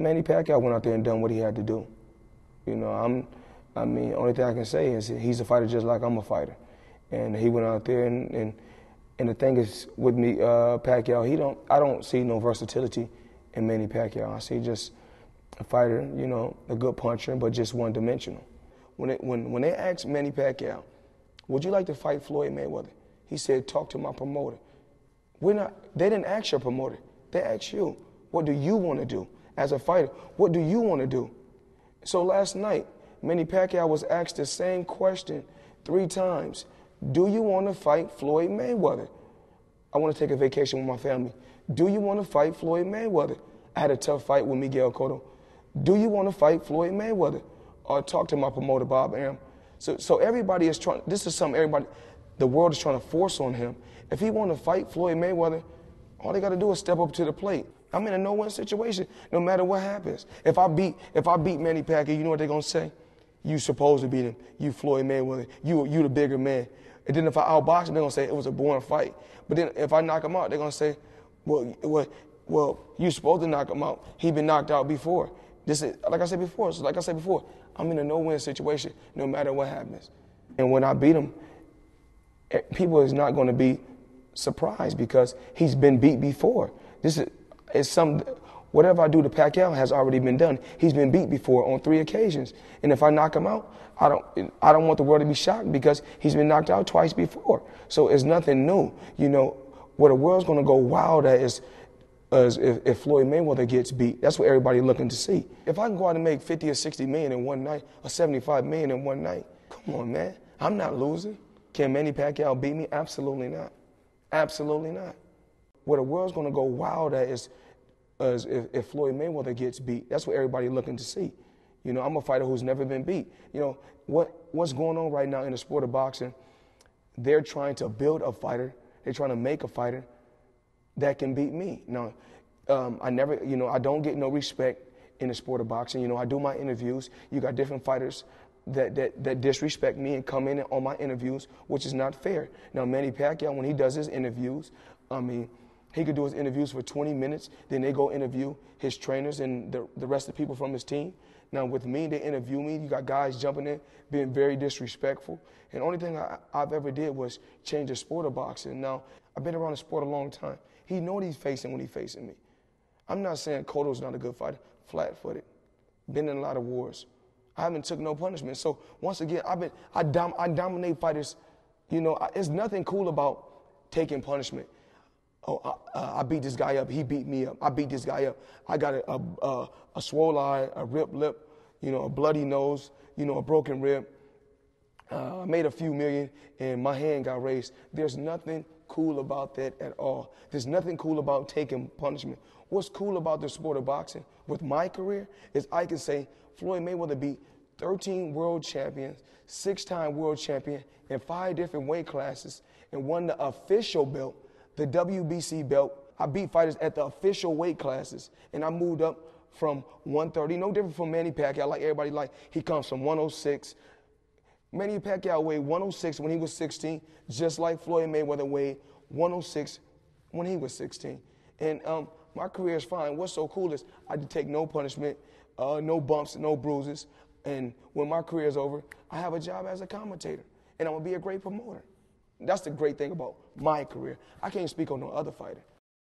Manny Pacquiao went out there and done what he had to do. You know, I'm, I mean, only thing I can say is he's a fighter just like I'm a fighter, and he went out there and and, and the thing is with me, uh, Pacquiao, he don't, I don't see no versatility in Manny Pacquiao. I see just a fighter, you know, a good puncher, but just one dimensional. When it, when when they asked Manny Pacquiao, would you like to fight Floyd Mayweather? He said, talk to my promoter. We're not, they didn't ask your promoter. They asked you, what do you want to do? As a fighter, what do you want to do? So last night, Manny Pacquiao was asked the same question three times. Do you want to fight Floyd Mayweather? I want to take a vacation with my family. Do you want to fight Floyd Mayweather? I had a tough fight with Miguel Cotto. Do you want to fight Floyd Mayweather? Or talk to my promoter, Bob Arum. So, so everybody is trying, this is something everybody, the world is trying to force on him. If he want to fight Floyd Mayweather, all they got to do is step up to the plate. I'm in a no-win situation, no matter what happens. If I beat, if I beat Manny Pacquiao, you know what they're gonna say? You supposed to beat him. You Floyd Mayweather. You, you the bigger man. And then if I outbox him, they're gonna say it was a boring fight. But then if I knock him out, they're gonna say, well, well, well, you supposed to knock him out. He been knocked out before. This is like I said before. So like I said before, I'm in a no-win situation, no matter what happens. And when I beat him, eh, people is not to be surprised because he's been beat before. This is it's some whatever I do to Pacquiao has already been done. He's been beat before on three occasions, and if I knock him out, I don't I don't want the world to be shocked because he's been knocked out twice before. So it's nothing new. You know, where the world's going to go wild at is. If, if Floyd Mayweather gets beat, that's what everybody's looking to see. If I can go out and make 50 or 60 million in one night, or 75 million in one night, come on, man, I'm not losing. Can Manny Pacquiao beat me? Absolutely not. Absolutely not. Where the world's going to go wild at is, is if, if, Floyd Mayweather gets beat. That's what everybody's looking to see. You know, I'm a fighter who's never been beat. You know, what, what's going on right now in the sport of boxing, they're trying to build a fighter. They're trying to make a fighter that can beat me. Now, um, I never, you know, I don't get no respect in the sport of boxing. You know, I do my interviews. You got different fighters that, that, that disrespect me and come in on my interviews, which is not fair. Now, Manny Pacquiao, when he does his interviews, I mean, he could do his interviews for 20 minutes, then they go interview his trainers and the, the rest of the people from his team. Now, with me, they interview me. You got guys jumping in, being very disrespectful. And only thing I, have ever did was change the sport of boxing. Now, I've been around the sport a long time. He know what he's facing when he's facing me. I'm not saying Cotto's not a good fighter, flat-footed, been in a lot of wars. I haven't took no punishment. So once again, I've been, I, dom, I dominate fighters. You know, I, it's nothing cool about taking punishment oh, I, uh, I, beat this guy up. He beat me up. I beat this guy up. I got a, a, a, a swollen eye, a ripped lip, you know, a bloody nose, you know, a broken rib. Uh, I made a few million and my hand got raised. There's nothing cool about that at all. There's nothing cool about taking punishment. What's cool about the sport of boxing with my career is I can say Floyd Mayweather beat 13 world champions, six time world champion in five different weight classes, and won the official belt the WBC belt. I beat fighters at the official weight classes, and I moved up from 130. No different from Manny Pacquiao. Like everybody, like he comes from 106. Manny Pacquiao weighed 106 when he was 16, just like Floyd Mayweather weighed 106 when he was 16. And um, my career is fine. What's so cool is I did take no punishment, uh, no bumps, no bruises. And when my career is over, I have a job as a commentator, and I'm gonna be a great promoter. That's the great thing about my career. I can't speak on no other fighter.